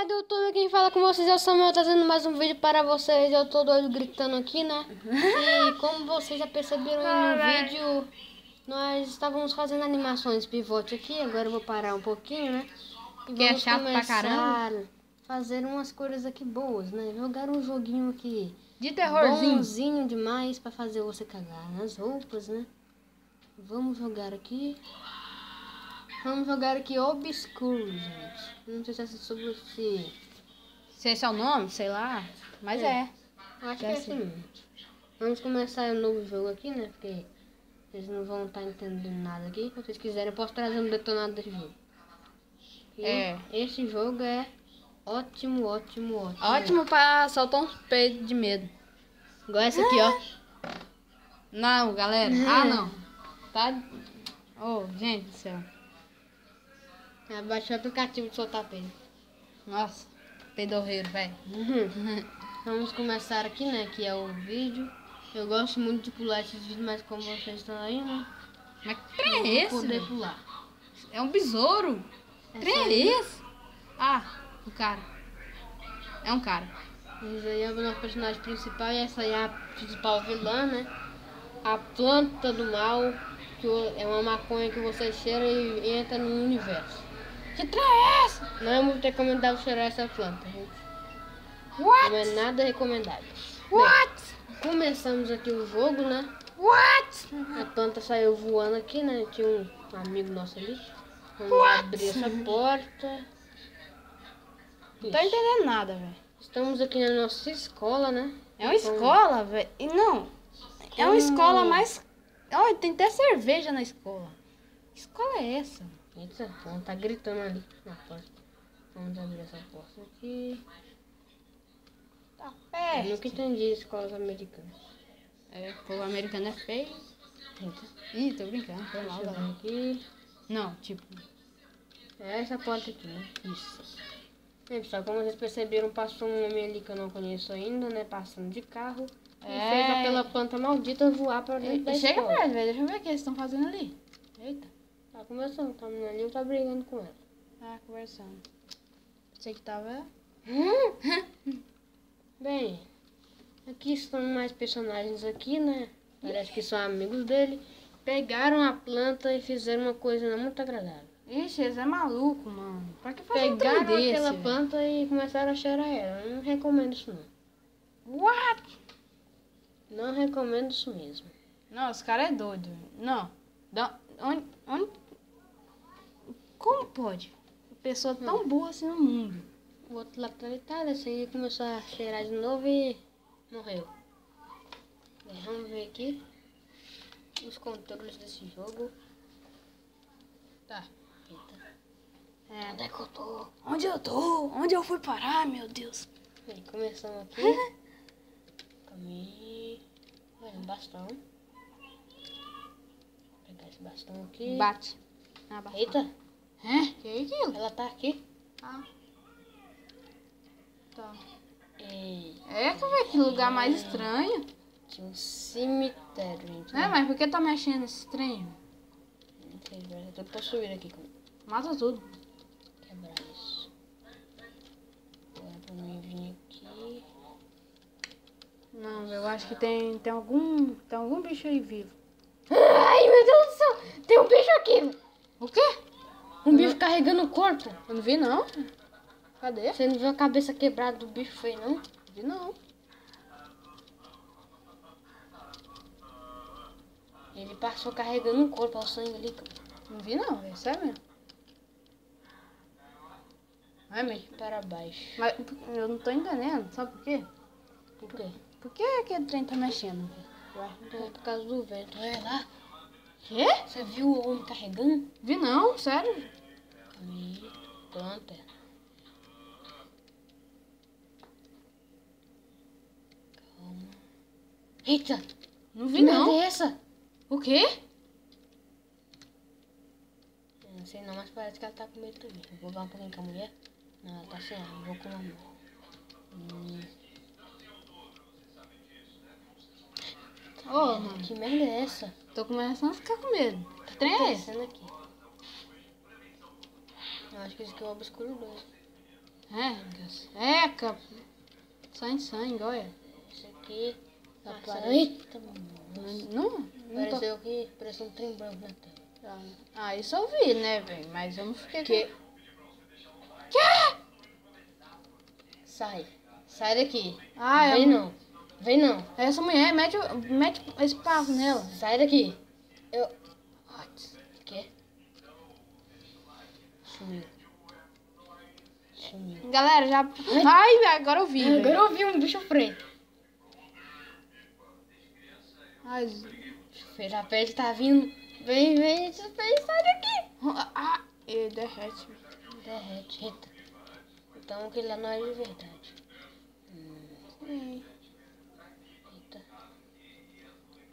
galera do YouTube, quem fala com vocês é o Samuel, trazendo mais um vídeo para vocês. Eu tô doido gritando aqui, né? E como vocês já perceberam no vídeo, nós estávamos fazendo animações pivote aqui. Agora eu vou parar um pouquinho, né? E Que é chato pra caramba. fazer umas coisas aqui boas, né? Jogar um joguinho aqui De terrorzinho. bonzinho demais pra fazer você cagar nas roupas, né? Vamos jogar aqui. Vamos jogar aqui Obscuro, gente. Não sei se é sobre se. Se esse é o nome, sei lá. Mas é. Eu acho que É é assim mesmo. Vamos começar um novo jogo aqui, né? Porque vocês não vão estar entendendo nada aqui. Se vocês quiserem, eu posso trazer um detonado desse jogo. E É. Esse jogo é ótimo, ótimo, ótimo. Ótimo pra soltar uns peidos de medo. Igual esse aqui, ó. Não, galera. Ah, não. Tá. Oh, gente do céu. Abaixou o aplicativo de soltar peido. Nossa. Peidorreiro, velho. Uhum. Vamos começar aqui, né? Que é o vídeo. Eu gosto muito de pular esses vídeos, mas como vocês estão aí, né? Mas que trem é esse? poder pular. É um besouro. Essa trem é esse? Ah, o cara. É um cara. Esse aí é o nosso personagem principal e essa aí é a principal vilã, né? A planta do mal, que é uma maconha que você cheira e entra no universo. Que trem é esse? Não é muito recomendável cheirar essa planta, gente. Não What? é nada recomendável. What? Começamos aqui o jogo, né? What? A planta saiu voando aqui, né? Tinha um amigo nosso ali. Vamos What? abrir essa porta. Não tô entendendo nada, velho. Estamos aqui na nossa escola, né? É uma escola, velho. E não. É uma Hum. escola mais. Olha, tem até cerveja na escola. Que escola é essa? Eita, ela tá gritando ali na porta. Vamos abrir essa porta aqui. Tá Eu perto. nunca entendi escolas americanas. É, o povo americano é feio. Eita, Ih, tô brincando, foi mal, eu galera. aqui. Não, tipo. É essa porta aqui, né? Isso. É, pessoal, como vocês perceberam, passou um homem ali que eu não conheço ainda, né? Passando de carro. E É. fez aquela planta maldita voar pra dentro da Chega escola. perto, velho. Deixa eu ver o que eles estão fazendo ali. Eita. Tá começando, tá menina ali, tá brigando com ela. Ah, conversando. Você que tava. Bem, aqui estão mais personagens aqui, né? Parece que são amigos dele. Pegaram a planta e fizeram uma coisa muito agradável. Ixi, eles é maluco, mano. Pra que fazer um trem Pegaram desse? aquela planta e começaram a cheirar ela. Eu não recomendo isso não. What? Não recomendo isso mesmo. Não, os caras é doido. Não. Da, onde, onde... Como pode? Pessoa tão boa assim no mundo. O outro lá tá deitado, esse aí começou a cheirar de novo e morreu. Bem, vamos ver aqui os controles desse jogo. Tá. Eita. É. Onde é que eu tô? Onde eu tô? Onde eu fui parar, meu Deus? Bem, começamos aqui. Caminho. Olha, um bastão. Vou pegar esse bastão aqui. Bate. Ah. Eita, É? Que é aquilo? ela tá aqui. Ah. Tá. É, tu vê que lugar mais estranho. tinha um cemitério, gente. É, mas por que tá mexendo esse trem? Não sei, velho, eu tô possuído aqui. Mata tudo. Quebrar isso. Agora pra mim vir aqui. Não, eu acho que tem, tem algum. Tem algum bicho aí vivo. Ai, meu Deus do céu! Tem um bicho aqui! O quê? Um bicho carregando o corpo. Eu não vi não. Cadê? Você não viu a cabeça quebrada do bicho feio, não? Não vi não. Ele passou carregando um corpo, olha o sangue ali. Não vi não, é sério mesmo. Vai, meio. Para baixo. Mas eu não tô entendendo, sabe por quê? Por quê? Por que aquele trem tá mexendo? Ué, é por causa do vento. Olha lá. Quê? Você viu o homem carregando? Vi não, sério. Ih, planta. Calma. Eita! Não vi merda não. é essa? O quê? Eu não sei não, mas parece que ela tá com medo também. Vou falar um pouquinho com a mulher. Não, ela tá sem arma. Vou com a mão. Hum, Ô, mano. que merda é essa? Tô começando a ficar com medo. Que trem Tá é esse? aqui? Eu acho que esse aqui é o obscuro 2. É, seca. Sai sangue, olha. Esse aqui. Tá parado. eita, Não, não tô... Pareceu que pareceu um trem branco na tela. Ah, isso eu vi, né, velho? Mas eu não fiquei... Que... Sai. Sai daqui. Ah, é Vem um- não. Vem não. Essa mulher, mete, o- mete esse papo nela. Sai daqui. Eu. Quê? Sumiu. Sumiu. Galera, já... Ai, agora eu vi, Agora velho. eu vi um bicho preto. Ai, a pele tá vindo. Vem, vem, esse peixe, sai daqui. ah, ele derrete. Derrete, eita. Então aquele lá não é de verdade. Hum. Eita.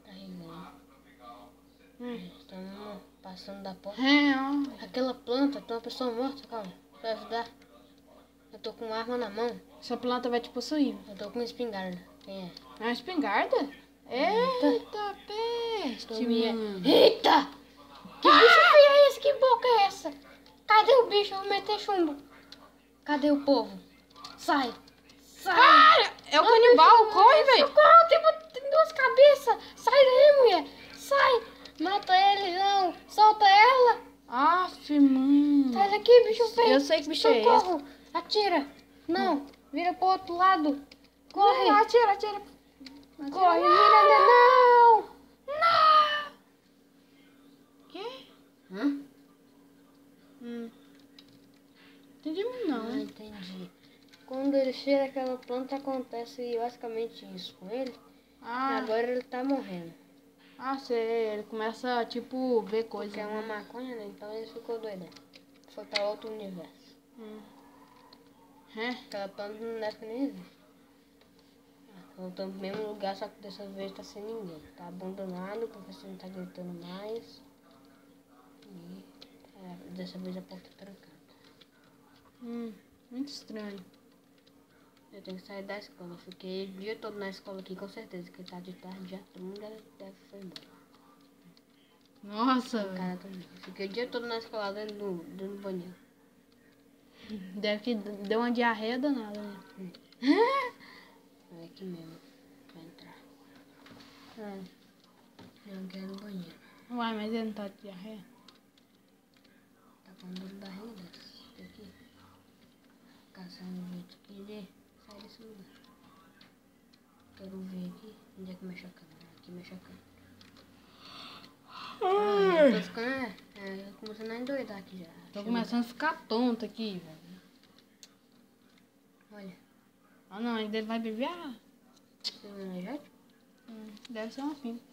Tá rimando. Hum. Estamos passando da porta. É, ó. Aquela planta, tem uma pessoa morta, calma. Vai ajudar. Eu tô com arma na mão. Essa planta vai te possuir. Eu tô com uma espingarda. Quem é? É uma espingarda? Eita, peste, Tomia. mano. Eita! Que bicho feio é esse? Que boca é essa? Cadê o bicho? Eu vou meter chumbo. Cadê o povo? Sai! Sai! Cara, é o canibal, corre, velho. Socorro, tem, tem duas cabeças! Sai daí, mulher! Sai! Mata ele, não! Solta ela! Aff, mano. Sai daqui, bicho feio! Eu sei que bicho é esse. Socorro! Atira! Não! Vira pro outro lado! Corre! Não, atira, atira. Corre, Miranda! Não! Não. Quê? Hã? Hum. Entendi Não não. entendi. Quando ele cheira aquela planta, acontece basicamente isso com ele. Ah, Agora ele tá morrendo. Ah, sei. Ele começa, tipo, ver coisa. Porque é uma maconha, né? Então ele ficou doidão. Foi pra outro universo. Hum. É? Aquela planta não deve nem existe. Ah, Voltando pro mesmo lugar, só que dessa vez tá sem ninguém. Tá abandonado, o professor não tá gritando mais. E é, dessa vez a porta tá trancada. Hum, muito estranho. Eu tenho que sair da escola. Eu Fiquei o dia todo na escola aqui, com certeza, que tá de tarde já. Todo mundo deve, foi embora. Nossa. Cara, também. Fiquei o dia todo na escola dentro do, dentro do banheiro. Deve que deu uma diarreia danada, né? É aqui mesmo, pra entrar. É. Eu quero no banheiro. Uai, mas ele não tá de diarreia? Tá com dor de barriga dessa. Fica aqui. Caçando o jeito que ele sai desse lugar. Quero ver aqui. Onde é que mexe a câmera? Aqui mexe a câmera. Ah, eu tô ficando. É, é, eu tô começando a endoidar aqui já. Tô começando a ficar tonto aqui, velho. Olha, Ah não, ainda ele vai beber tem um energético? Hum, deve ser uma pinta.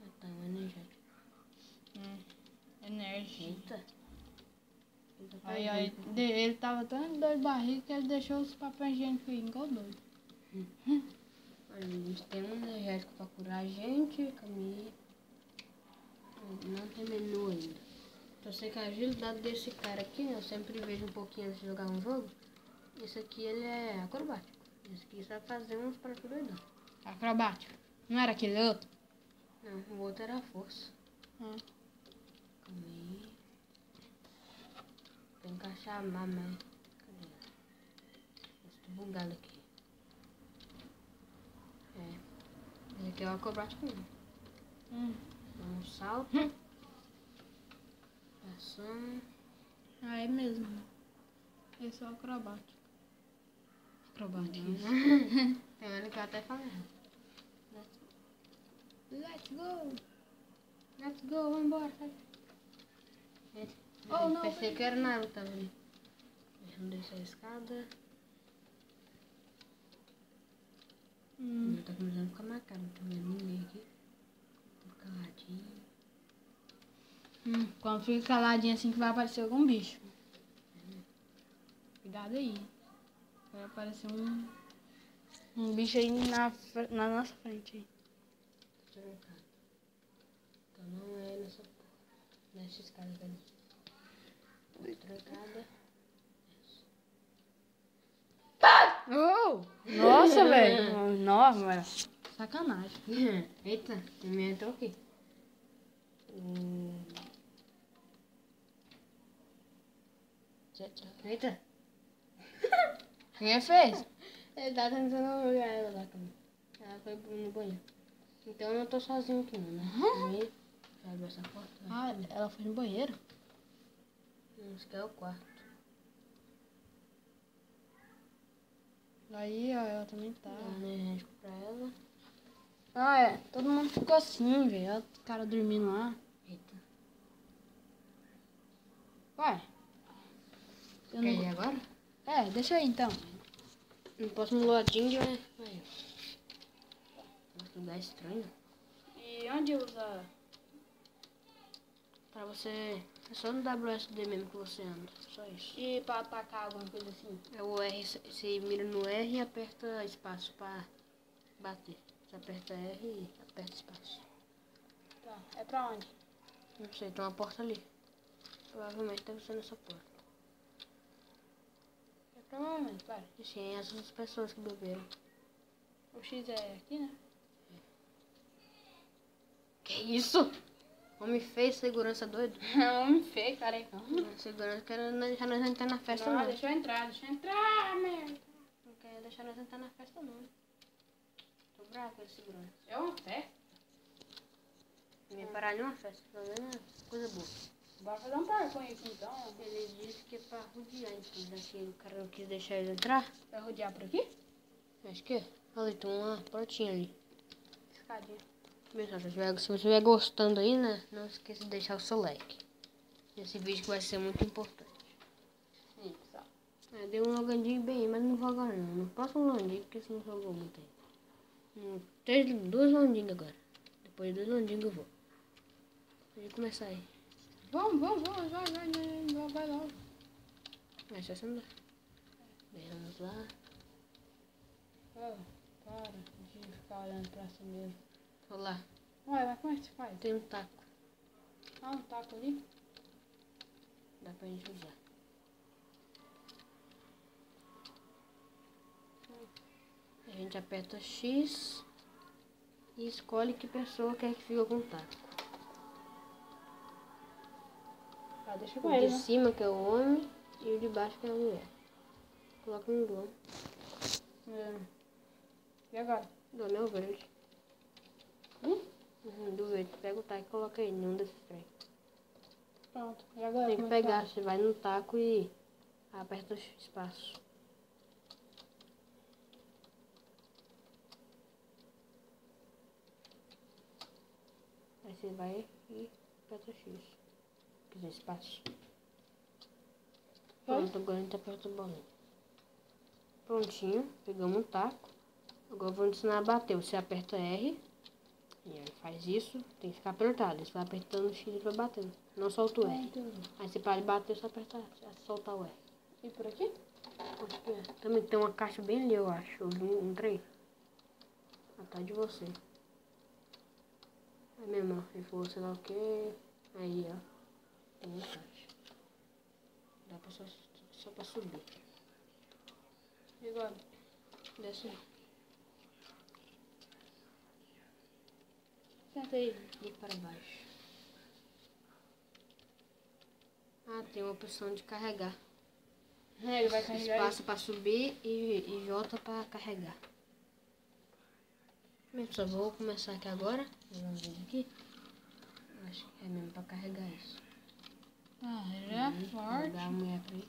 Ah, tá, um energético. Hum, energia. Eita. Aí, aí, ele tava tão dor de barriga que ele deixou os papéis higiênicos aí, igual doido. Olha, a gente tem um energético pra curar a gente, Camille. Não tem menu ainda. Eu sei que a agilidade desse cara aqui, né, eu sempre vejo um pouquinho antes de jogar um jogo. Esse aqui ele é acrobático. Esse aqui sabe fazer uns para doidão. Acrobático. Não era aquele outro? Não, o outro era a força. Ah. Calma aí. Tem que achar a mamãe. Cadê? Estou bugado aqui. É. Esse aqui é o acrobático mesmo. Hum. Um salto. Ação. Ah, é mesmo. Esse é o acrobático. Acrobático. Tem hora que eu até errado. Let's go. Let's go, vambora. sai. Esse- Oh, não, Pensei que era Naruto ali. Deixa eu descer a escada. Hum. Tá começando a ficar marcado. Não vendo ninguém aqui. Tô caladinho. Hum, Quando fica caladinho assim que vai aparecer algum bicho. Cuidado aí. Vai aparecer um, um bicho aí na, na nossa frente. Tô trancado. Então não é nessa porra. Nessa escada ali. Oh! Nossa, velho. Nossa, velho. Sacanagem. Eita, também entrou aqui. Hum. Eita. Quem fez? Ele tá tentando olhar ela lá também. Ela foi no banheiro. Então eu não tô sozinho aqui não, né? Aí, já abriu essa porta. né? Ah, ela foi no banheiro. Esse aqui é o quarto. Aí, ó, ela também tá. Energético pra ela. Ah, é. Todo mundo ficou assim, velho. Olha o cara dormindo lá. Eita. Ué. Eu Quer não... ir agora? É, deixa aí então. No próximo lojinho, né? Aí, ó. Lugar estranho. E onde usa? Pra você... É só no WSD mesmo que você anda. Só isso. E pra atacar alguma coisa assim? É o R, você mira no R e aperta espaço pra bater. Você aperta R e aperta espaço. Tá. É pra onde? Não sei, tem uma porta ali. Provavelmente deve ser nessa porta. É pra onde, pai? E sim, essas pessoas que beberam. O X é aqui, né? Que isso? Homem feio, segurança doido. Homem feio, carecão. Segurança quer não deixar nós entrar na festa Não, não. deixa eu entrar, deixa eu entrar, merda. Não quer deixar nós entrar na festa não. Tô bravo com segurança. É uma festa. Ia parar nenhuma festa, pelo menos é coisa boa. Bora fazer um par com isso então. Ele disse que é pra rodear, então que o cara não quis deixar ele entrar. Vai rodear por aqui? Acho que é. Ali tem uma portinha ali. Escadinha. Pessoal, se você estiver gostando aí, né? Não esqueça de deixar o seu like. Esse vídeo vai ser muito importante. Sim, pessoal. É, deu um logandinho bem, mas não vou agora não. No próximo logandinho, porque você não jogou muito aí. Três, dois logandinhos agora. Depois de dois logandinhos eu vou. Pode começar aí. Vamos, vamos, vamos, vai, vai, vai, vai, vai logo. Mas você andar. Bem, vamos lá. Ah, para de ficar olhando pra si mesmo. Vou lá. Ué, mas como é que se faz? Tem um taco. Ah, um taco ali? Dá pra gente usar. A gente aperta X e escolhe que pessoa quer que fique com o taco. Ah, deixa com O de né? cima que é o homem e o de baixo que é a mulher. Coloca um dono. É. E agora? Dono é o verde. Hum? Uhum, do verde. Pega o taco e coloca aí, nenhum desses três. Pronto. E agora? Tem que é pegar, faz? você vai no taco e aperta o espaço. Aí você vai e aperta o X. Quer dizer, espaço. Pronto, agora a gente aperta o bolinho. Prontinho, pegamos um taco. Agora vou ensinar a bater. Você aperta R. E aí faz isso, tem que ficar apertado. Você vai apertando o X e vai batendo. Não solta o Ah, R. entendi. Aí você para de bater, só apertar, só soltar o R. E por aqui? É. Também tem uma caixa bem ali, eu acho. Eu vi- entrei. Atrás de você. Aí mesmo, ó. Ele falou, sei lá o que. Aí, ó. Tem uma caixa. Dá pra só, só pra subir. E agora? Desce E para baixo. Ah, tem uma opção de carregar. É, ele vai carregar Espaço para subir e, e J para carregar. Bem, pessoal, vou começar aqui agora. Vamos ver aqui. Acho que é mesmo para carregar isso. Ah, ele é Aí, forte. Jogar a mulher pra aí.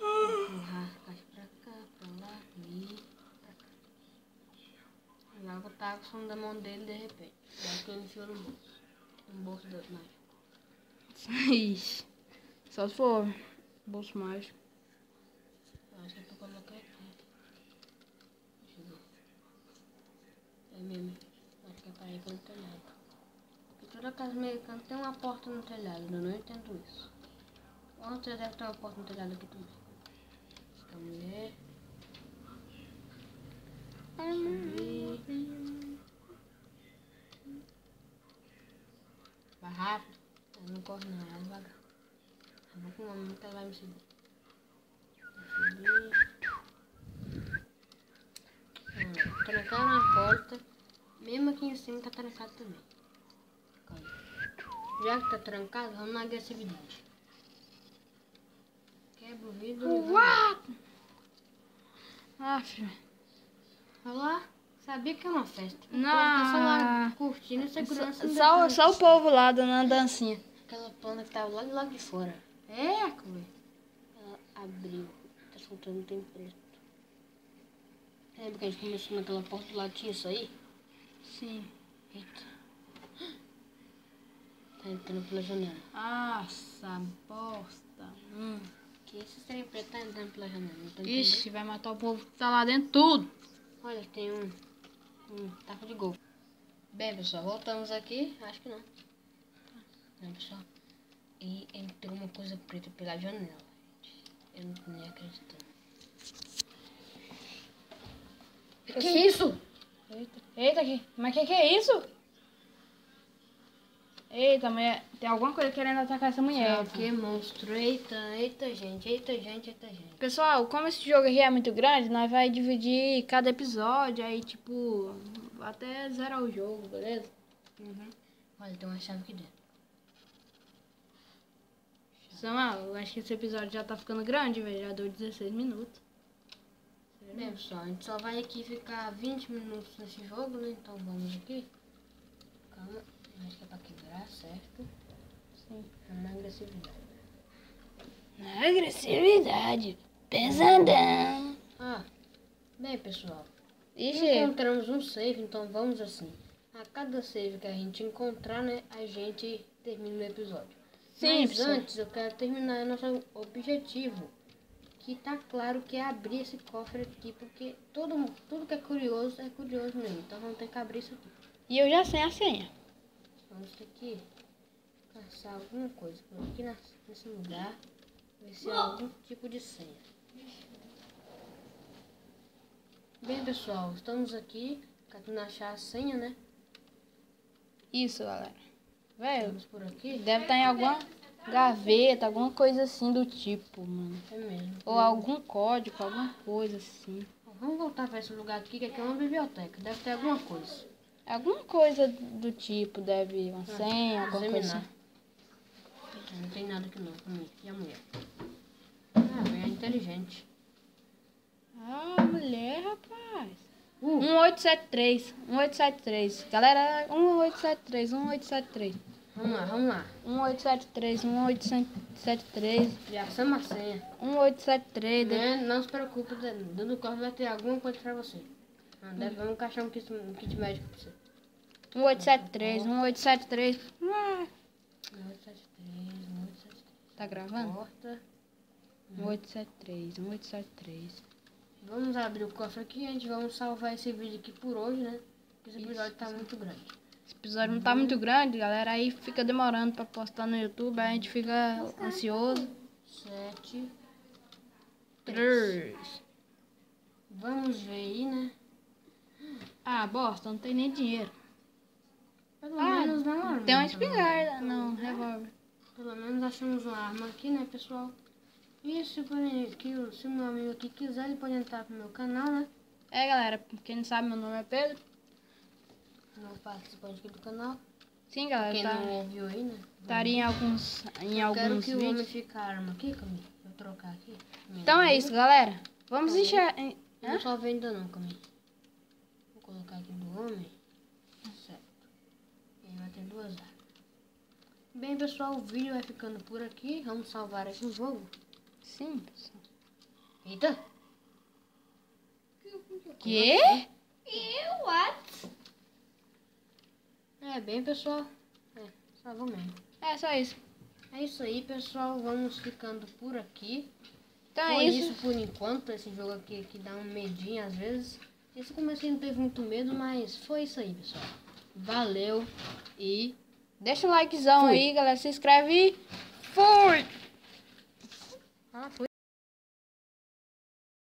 Empurrar a caixa pra cá, pra lá, e pra cá. Som da mão dele de repente. Acho que ele enfiou no bolso. No bolso do mágico. Ixi. Só se for bolso mágico. Acho que é pra colocar aqui. Deixa eu ver. É mesmo. Acho que é pra ir pelo telhado. Porque toda casa americana tem uma porta no telhado. Eu não entendo isso. Ontem deve ter uma porta no telhado aqui também. Essa mulher. Subir. Rápido. Eu não corre não, vai devagar. Eu vou com uma que ela vai me seguir. Hum, trancaram a porta. Mesmo aqui em cima tá trancado também. Já que tá trancado, vamos na agressividade. Quebra o vidro. What? Ah, filho. Olha lá. Sabia que é uma festa. O Não. povo tá só lá curtindo e segurança. Só, só o povo lá dando uma dancinha. Aquela planta que tava lá do lado de fora. É, Chloe. Ela abriu. Tá soltando tem preto. Lembra que a gente começou naquela porta do lado tinha isso aí? Sim. Eita. Tá entrando pela janela. Nossa, bosta. Hum. Que esse trem preto tá entrando pela janela. Ixi, vai matar o povo que tá lá dentro tudo. Olha, tem um, um taco de gol. Bem, pessoal, voltamos aqui. Acho que não. Não, pessoal. E entrou uma coisa preta pela janela. gente. Eu não tô nem acreditando. Que, que isso? Eita, eita aqui. Mas que que é isso? Eita, mulher. Tem alguma coisa querendo atacar essa mulher. É o que, monstro? Eita, eita, gente, eita, gente, eita, gente. Pessoal, como esse jogo aqui é muito grande, nós vai dividir cada episódio, aí tipo, até zerar o jogo, beleza? Uhum. Olha, tem uma chave aqui dentro. Samuel, eu acho que esse episódio já tá ficando grande, velho. Já deu 16 minutos. Bem, pessoal, a gente só vai aqui ficar 20 minutos nesse jogo, né? Então vamos aqui. Calma, acho que é pra quebrar, certo? Sim. É na agressividade. Na agressividade, pesadão. Ah, bem, pessoal. Ixi, Encontramos um save, então vamos assim. A cada save que a gente encontrar, né, a gente termina o episódio. Sim, Mas pessoal. antes eu quero terminar nosso objetivo. Que tá claro que é abrir esse cofre aqui, porque todo, tudo que é curioso é curioso mesmo. Então vamos ter que abrir isso aqui. e eu já sei a senha. Vamos ter que caçar alguma coisa por aqui na- nesse lugar. Ver se há algum tipo de senha. Bem, pessoal, estamos aqui tentando achar a senha, né? Isso, galera. Velho, por aqui. deve estar em alguma gaveta, alguma coisa assim do tipo, mano. É mesmo. Ou algum código, alguma coisa assim. Vamos voltar para esse lugar aqui, que aqui é uma biblioteca. Deve ter alguma coisa. Alguma coisa do tipo, deve uma senha, alguma coisa assim. Não tem nada aqui não, comigo. E a mulher? Ah, mulher inteligente. Ah, mulher, rapaz. Uh, 1873, 1873. Galera, 1873, 1873. vamos lá, vamos lá. 1873, 1873, Já achamos a senha. 1873. de- Né? Não se preocupe, do corpo vai ter alguma coisa pra você. Ah, deve, vamos encaixar um kit, um kit médico pra você. 1873, 1873. Ah, 1873, 1873. tá gravando? Porta. 1873, 1873. Vamos abrir o cofre aqui e a gente vamos salvar esse vídeo aqui por hoje, né? Porque esse episódio tá muito grande. Esse episódio não tá muito grande, galera. Aí fica demorando pra postar no YouTube. Aí a gente fica ansioso. 7. 3. Vamos ver aí, né? Ah, bosta, não tem nem dinheiro. Pelo Ah, menos não arma. Tem uma espingarda. Não, revólver. Pelo menos achamos uma arma aqui, né, pessoal? E se, que, o- se meu amigo aqui quiser, ele pode entrar pro meu canal, né? É, galera, quem não sabe, meu nome é Pedro. Novo participante aqui do canal. Sim, galera, Quem tá, não ouviu aí, né? estaria em alguns, em Eu quero alguns que o homem vídeos. fique a arma aqui, Camille. Vou trocar aqui. Então é isso, galera. Vamos encher. Não só ver ainda não, Camille. Aqui do homem. Certo. E aí vai ter duas armas. Bem, pessoal, o vídeo vai ficando por aqui. Vamos salvar aqui o jogo. Sim, pessoal. Eita! Quê? You what? É, bem, pessoal. É, salvou mesmo. É só isso. É isso aí, pessoal. Vamos ficando por aqui. Então Foi é isso. isso. por enquanto. Esse jogo aqui que dá um medinho às vezes. Esse começo não teve muito medo, mas foi isso aí, pessoal. Valeu e Deixa o likezão Fui. aí, galera. Se inscreve e fui!